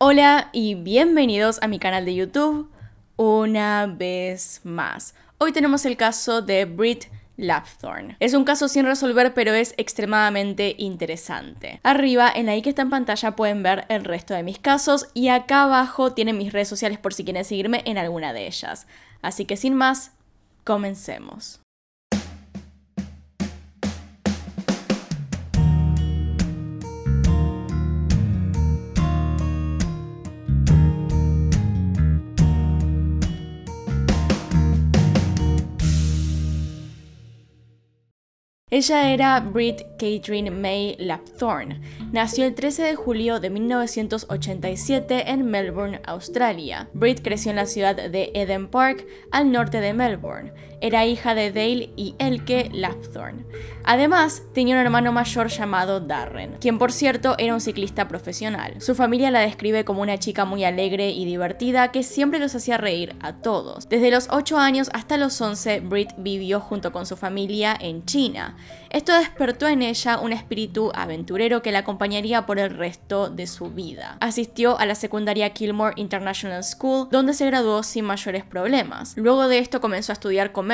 Hola y bienvenidos a mi canal de YouTube una vez más. Hoy tenemos el caso de Brit Lapthorne. Es un caso sin resolver, pero es extremadamente interesante. Arriba, en la I que está en pantalla, pueden ver el resto de mis casos y acá abajo tienen mis redes sociales por si quieren seguirme en alguna de ellas. Así que sin más, comencemos. Ella era Brit Catherine May Lapthorne. Nació el 13 de julio de 1987 en Melbourne, Australia. Brit creció en la ciudad de Eden Park, al norte de Melbourne. Era hija de Dale y Elke Lapthorne. Además, tenía un hermano mayor llamado Darren, quien por cierto era un ciclista profesional. Su familia la describe como una chica muy alegre y divertida que siempre los hacía reír a todos. Desde los 8 años hasta los 11, Brit vivió junto con su familia en China. Esto despertó en ella un espíritu aventurero que la acompañaría por el resto de su vida. Asistió a la secundaria Kilmore International School, donde se graduó sin mayores problemas. Luego de esto comenzó a estudiar comercio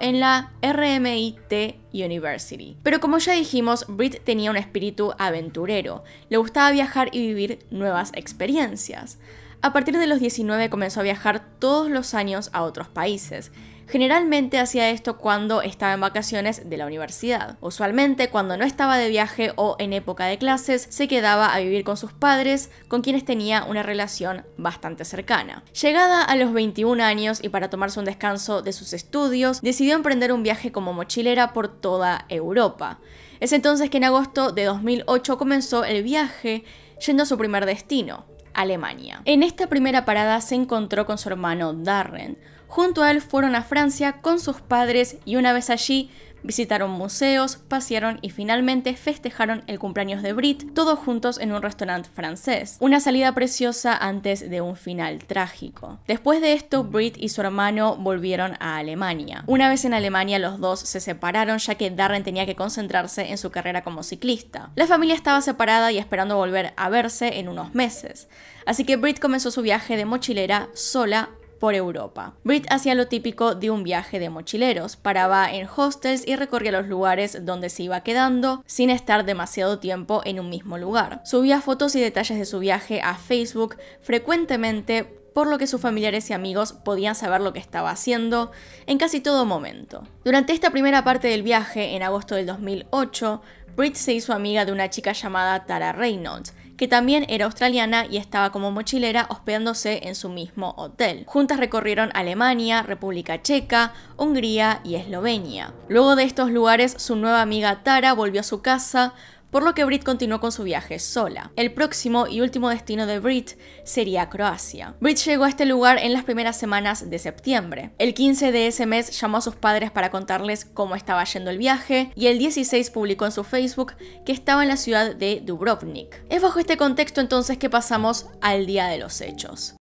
en la RMIT University. Pero como ya dijimos, Brit tenía un espíritu aventurero. Le gustaba viajar y vivir nuevas experiencias. A partir de los 19 comenzó a viajar todos los años a otros países. Generalmente hacía esto cuando estaba en vacaciones de la universidad. Usualmente cuando no estaba de viaje o en época de clases se quedaba a vivir con sus padres, con quienes tenía una relación bastante cercana. Llegada a los 21 años y para tomarse un descanso de sus estudios, decidió emprender un viaje como mochilera por toda Europa. Es entonces que en agosto de 2008 comenzó el viaje yendo a su primer destino, Alemania. En esta primera parada se encontró con su hermano Darren, Junto a él fueron a Francia con sus padres y una vez allí visitaron museos, pasearon y finalmente festejaron el cumpleaños de Brit, todos juntos en un restaurante francés. Una salida preciosa antes de un final trágico. Después de esto, Brit y su hermano volvieron a Alemania. Una vez en Alemania, los dos se separaron ya que Darren tenía que concentrarse en su carrera como ciclista. La familia estaba separada y esperando volver a verse en unos meses. Así que Brit comenzó su viaje de mochilera sola por Europa. Brit hacía lo típico de un viaje de mochileros, paraba en hostels y recorría los lugares donde se iba quedando sin estar demasiado tiempo en un mismo lugar. Subía fotos y detalles de su viaje a Facebook frecuentemente por lo que sus familiares y amigos podían saber lo que estaba haciendo en casi todo momento. Durante esta primera parte del viaje, en agosto del 2008, Brit se hizo amiga de una chica llamada Tara Reynolds, que también era australiana y estaba como mochilera hospedándose en su mismo hotel. Juntas recorrieron Alemania, República Checa, Hungría y Eslovenia. Luego de estos lugares, su nueva amiga Tara volvió a su casa, por lo que Brit continuó con su viaje sola. El próximo y último destino de Brit sería Croacia. Brit llegó a este lugar en las primeras semanas de septiembre. El 15 de ese mes llamó a sus padres para contarles cómo estaba yendo el viaje y el 16 publicó en su Facebook que estaba en la ciudad de Dubrovnik. Es bajo este contexto entonces que pasamos al día de los hechos.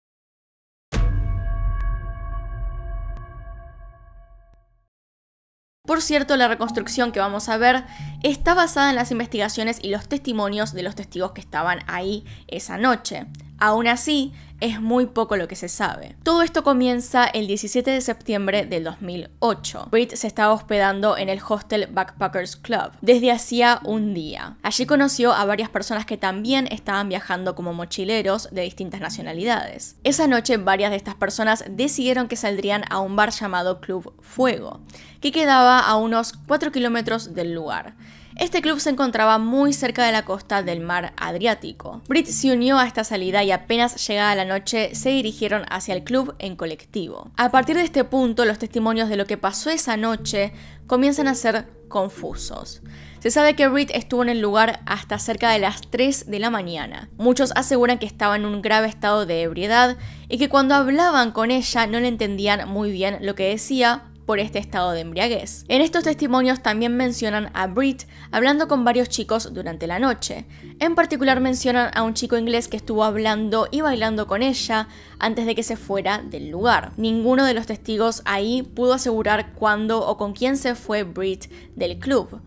Por cierto, la reconstrucción que vamos a ver está basada en las investigaciones y los testimonios de los testigos que estaban ahí esa noche. Aún así, es muy poco lo que se sabe. Todo esto comienza el 17 de septiembre del 2008. Brit se estaba hospedando en el hostel Backpackers Club desde hacía un día. Allí conoció a varias personas que también estaban viajando como mochileros de distintas nacionalidades. Esa noche varias de estas personas decidieron que saldrían a un bar llamado Club Fuego, que quedaba a unos 4 kilómetros del lugar. Este club se encontraba muy cerca de la costa del mar Adriático. Brit se unió a esta salida y apenas llegada la noche se dirigieron hacia el club en colectivo. A partir de este punto, los testimonios de lo que pasó esa noche comienzan a ser confusos. Se sabe que Brit estuvo en el lugar hasta cerca de las 3 de la mañana. Muchos aseguran que estaba en un grave estado de ebriedad y que cuando hablaban con ella no le entendían muy bien lo que decía por este estado de embriaguez. En estos testimonios también mencionan a Brit hablando con varios chicos durante la noche. En particular mencionan a un chico inglés que estuvo hablando y bailando con ella antes de que se fuera del lugar. Ninguno de los testigos ahí pudo asegurar cuándo o con quién se fue Brit del club.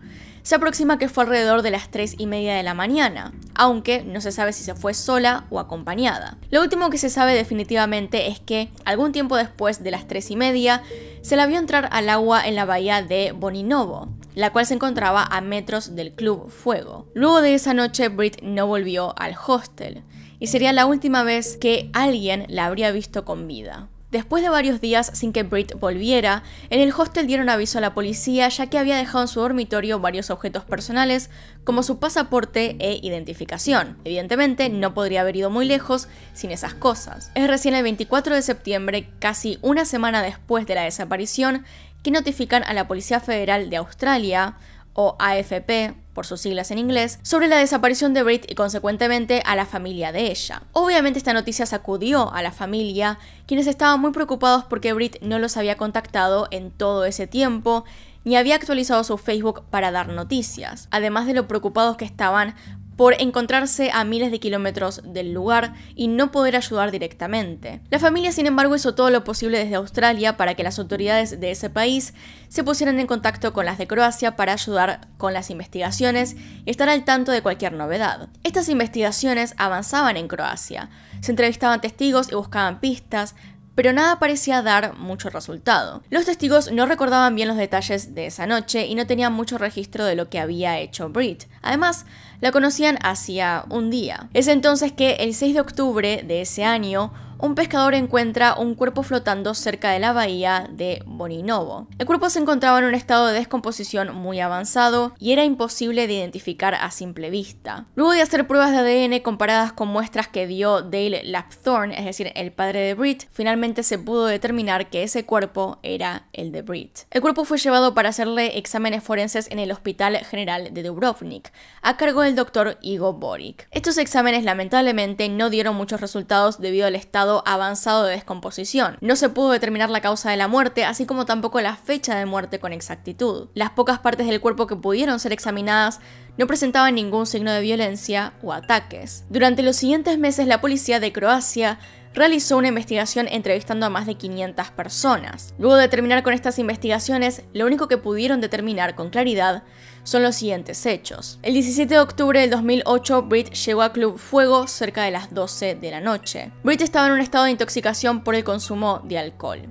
Se aproxima que fue alrededor de las 3 y media de la mañana, aunque no se sabe si se fue sola o acompañada. Lo último que se sabe definitivamente es que, algún tiempo después de las 3 y media, se la vio entrar al agua en la bahía de Boninovo, la cual se encontraba a metros del Club Fuego. Luego de esa noche, Brit no volvió al hostel, y sería la última vez que alguien la habría visto con vida. Después de varios días sin que Britt volviera, en el hostel dieron aviso a la policía ya que había dejado en su dormitorio varios objetos personales como su pasaporte e identificación. Evidentemente no podría haber ido muy lejos sin esas cosas. Es recién el 24 de septiembre, casi una semana después de la desaparición, que notifican a la Policía Federal de Australia, o AFP por sus siglas en inglés, sobre la desaparición de Brit y consecuentemente a la familia de ella. Obviamente esta noticia sacudió a la familia, quienes estaban muy preocupados porque Brit no los había contactado en todo ese tiempo ni había actualizado su Facebook para dar noticias, además de lo preocupados que estaban por encontrarse a miles de kilómetros del lugar y no poder ayudar directamente. La familia, sin embargo, hizo todo lo posible desde Australia para que las autoridades de ese país se pusieran en contacto con las de Croacia para ayudar con las investigaciones y estar al tanto de cualquier novedad. Estas investigaciones avanzaban en Croacia, se entrevistaban testigos y buscaban pistas, pero nada parecía dar mucho resultado. Los testigos no recordaban bien los detalles de esa noche y no tenían mucho registro de lo que había hecho Brit. Además, la conocían hacía un día. Es entonces que el 6 de octubre de ese año, un pescador encuentra un cuerpo flotando cerca de la bahía de Boninovo. El cuerpo se encontraba en un estado de descomposición muy avanzado y era imposible de identificar a simple vista. Luego de hacer pruebas de ADN comparadas con muestras que dio Dale Lapthorne, es decir, el padre de Britt, finalmente se pudo determinar que ese cuerpo era el de Britt. El cuerpo fue llevado para hacerle exámenes forenses en el Hospital General de Dubrovnik, a cargo del doctor Igor Boric. Estos exámenes lamentablemente no dieron muchos resultados debido al estado avanzado de descomposición. No se pudo determinar la causa de la muerte, así como tampoco la fecha de muerte con exactitud. Las pocas partes del cuerpo que pudieron ser examinadas no presentaban ningún signo de violencia o ataques. Durante los siguientes meses la policía de Croacia realizó una investigación entrevistando a más de 500 personas. Luego de terminar con estas investigaciones, lo único que pudieron determinar con claridad son los siguientes hechos. El 17 de octubre del 2008, Britt llegó a Club Fuego cerca de las 12 de la noche. Britt estaba en un estado de intoxicación por el consumo de alcohol.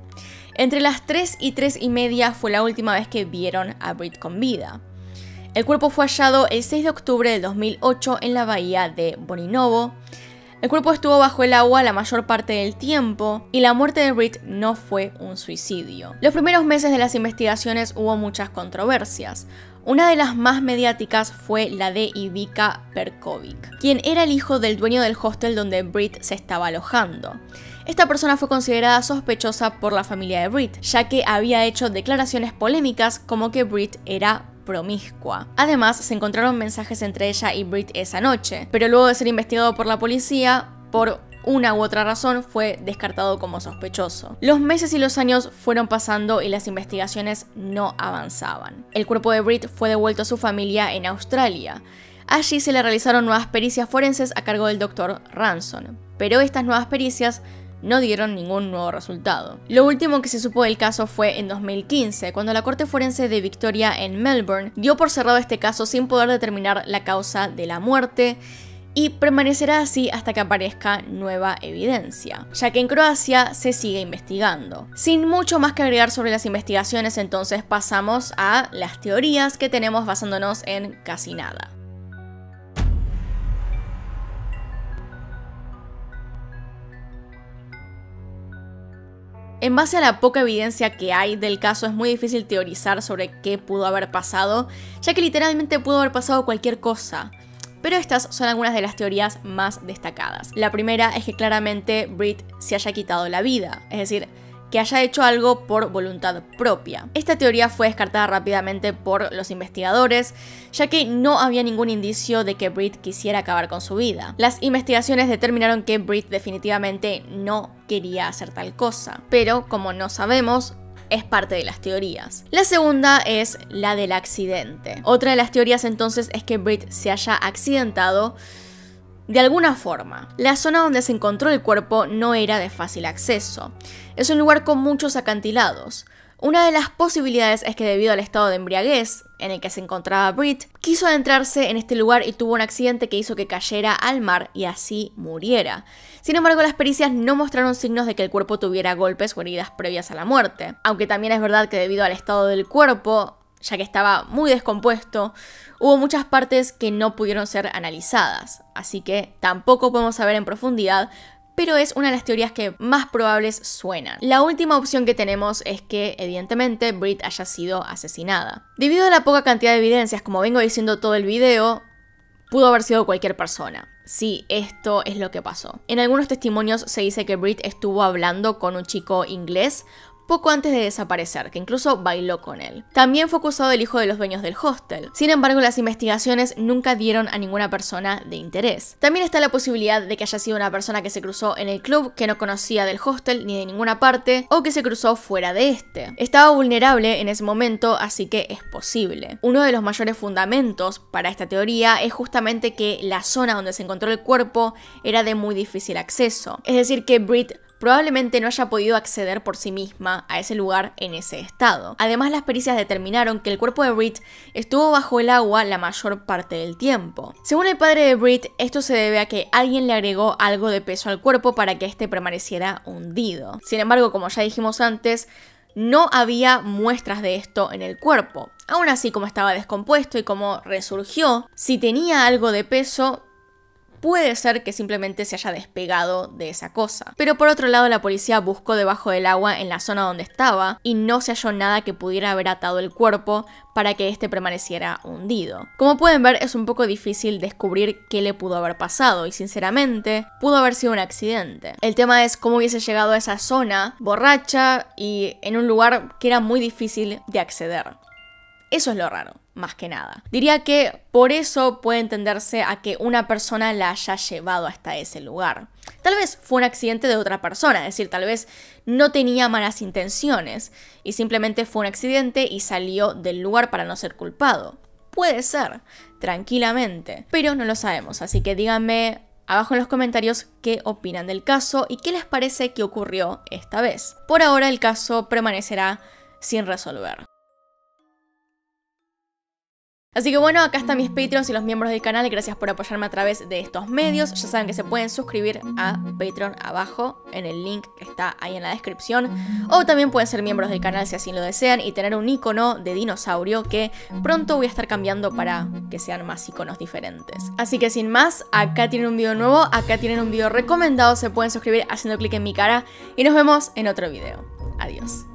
Entre las 3 y 3 y media fue la última vez que vieron a Britt con vida. El cuerpo fue hallado el 6 de octubre del 2008 en la bahía de Boninovo. El cuerpo estuvo bajo el agua la mayor parte del tiempo y la muerte de Britt no fue un suicidio. Los primeros meses de las investigaciones hubo muchas controversias. Una de las más mediáticas fue la de Ivica Perkovic, quien era el hijo del dueño del hostel donde Britt se estaba alojando. Esta persona fue considerada sospechosa por la familia de Britt, ya que había hecho declaraciones polémicas como que Britt era promiscua. Además, se encontraron mensajes entre ella y Brit esa noche, pero luego de ser investigado por la policía, por una u otra razón fue descartado como sospechoso. Los meses y los años fueron pasando y las investigaciones no avanzaban. El cuerpo de Brit fue devuelto a su familia en Australia. Allí se le realizaron nuevas pericias forenses a cargo del doctor Ranson, pero estas nuevas pericias no dieron ningún nuevo resultado. Lo último que se supo del caso fue en 2015, cuando la Corte Forense de Victoria en Melbourne dio por cerrado este caso sin poder determinar la causa de la muerte y permanecerá así hasta que aparezca nueva evidencia, ya que en Croacia se sigue investigando. Sin mucho más que agregar sobre las investigaciones, entonces pasamos a las teorías que tenemos basándonos en casi nada. En base a la poca evidencia que hay del caso es muy difícil teorizar sobre qué pudo haber pasado, ya que literalmente pudo haber pasado cualquier cosa. Pero estas son algunas de las teorías más destacadas. La primera es que claramente Brit se haya quitado la vida, es decir, que haya hecho algo por voluntad propia. Esta teoría fue descartada rápidamente por los investigadores, ya que no había ningún indicio de que Brit quisiera acabar con su vida. Las investigaciones determinaron que Brit definitivamente no quería hacer tal cosa, pero como no sabemos, es parte de las teorías. La segunda es la del accidente. Otra de las teorías entonces es que Brit se haya accidentado de alguna forma, la zona donde se encontró el cuerpo no era de fácil acceso. Es un lugar con muchos acantilados. Una de las posibilidades es que debido al estado de embriaguez en el que se encontraba Brit, quiso adentrarse en este lugar y tuvo un accidente que hizo que cayera al mar y así muriera. Sin embargo, las pericias no mostraron signos de que el cuerpo tuviera golpes o heridas previas a la muerte, aunque también es verdad que debido al estado del cuerpo, ya que estaba muy descompuesto, hubo muchas partes que no pudieron ser analizadas, así que tampoco podemos saber en profundidad pero es una de las teorías que más probables suenan. La última opción que tenemos es que, evidentemente, Brit haya sido asesinada. Debido a la poca cantidad de evidencias, como vengo diciendo todo el video, pudo haber sido cualquier persona. Sí, esto es lo que pasó. En algunos testimonios se dice que Brit estuvo hablando con un chico inglés poco antes de desaparecer, que incluso bailó con él. También fue acusado el hijo de los dueños del hostel. Sin embargo, las investigaciones nunca dieron a ninguna persona de interés. También está la posibilidad de que haya sido una persona que se cruzó en el club, que no conocía del hostel ni de ninguna parte, o que se cruzó fuera de este. Estaba vulnerable en ese momento, así que es posible. Uno de los mayores fundamentos para esta teoría es justamente que la zona donde se encontró el cuerpo era de muy difícil acceso. Es decir, que Brit probablemente no haya podido acceder por sí misma a ese lugar en ese estado. Además, las pericias determinaron que el cuerpo de Brit estuvo bajo el agua la mayor parte del tiempo. Según el padre de Brit, esto se debe a que alguien le agregó algo de peso al cuerpo para que éste permaneciera hundido. Sin embargo, como ya dijimos antes, no había muestras de esto en el cuerpo. Aún así, como estaba descompuesto y como resurgió, si tenía algo de peso, puede ser que simplemente se haya despegado de esa cosa. Pero por otro lado, la policía buscó debajo del agua en la zona donde estaba y no se halló nada que pudiera haber atado el cuerpo para que éste permaneciera hundido. Como pueden ver, es un poco difícil descubrir qué le pudo haber pasado y sinceramente pudo haber sido un accidente. El tema es cómo hubiese llegado a esa zona borracha y en un lugar que era muy difícil de acceder. Eso es lo raro más que nada. Diría que por eso puede entenderse a que una persona la haya llevado hasta ese lugar. Tal vez fue un accidente de otra persona, es decir, tal vez no tenía malas intenciones y simplemente fue un accidente y salió del lugar para no ser culpado. Puede ser, tranquilamente, pero no lo sabemos, así que díganme abajo en los comentarios qué opinan del caso y qué les parece que ocurrió esta vez. Por ahora el caso permanecerá sin resolver. Así que bueno, acá están mis Patreons y los miembros del canal, gracias por apoyarme a través de estos medios. Ya saben que se pueden suscribir a Patreon abajo en el link que está ahí en la descripción. O también pueden ser miembros del canal si así lo desean y tener un icono de dinosaurio que pronto voy a estar cambiando para que sean más iconos diferentes. Así que sin más, acá tienen un video nuevo, acá tienen un video recomendado, se pueden suscribir haciendo clic en mi cara y nos vemos en otro video. Adiós.